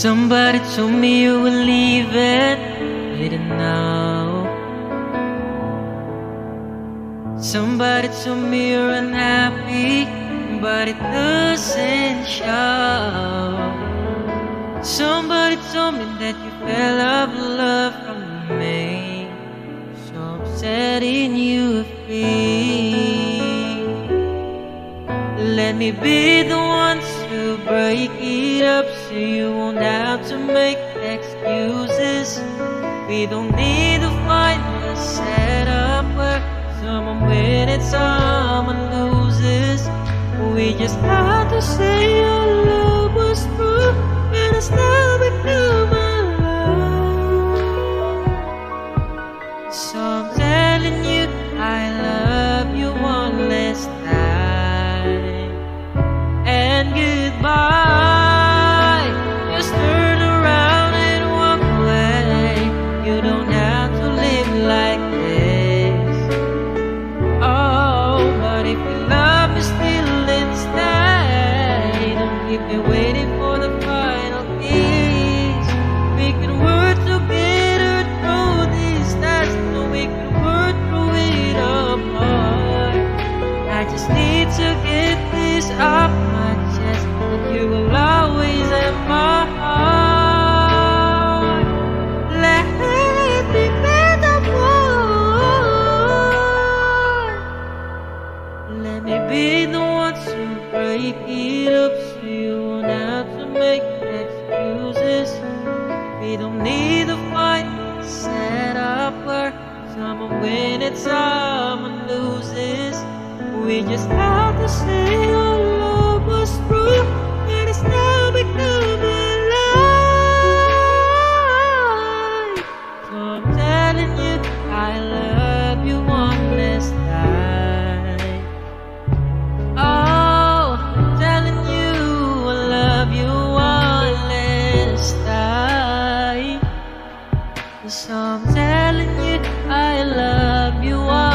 Somebody told me you were leaving, didn't know. Somebody told me you're unhappy, but it doesn't show. Somebody told me that you fell out of love from me, so I'm setting you free. Let me be the one to break it up so you won't have to make excuses. We don't need to fight. find a setup where someone wins and someone loses. We just have to say your love was true and it's now become a love. So I'm telling you I love you one last time and goodbye. Just need to get this off my chest. You will always have my heart. Let me be the one Let me be the one to break it up So you won't have to make excuses. We don't need to fight Set up where someone wins and someone loses we just have to say our love was true and it's now become a lie. So I'm telling you, I love you one last time. Oh, I'm telling you, I love you one last time. So I'm telling you, I love you one